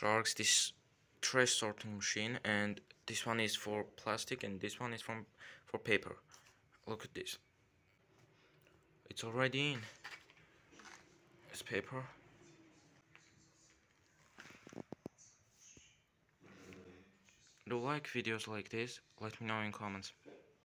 sharks this trash sorting machine and this one is for plastic and this one is from for paper. Look at this. It's already in. It's paper. Do like videos like this? Let me know in comments.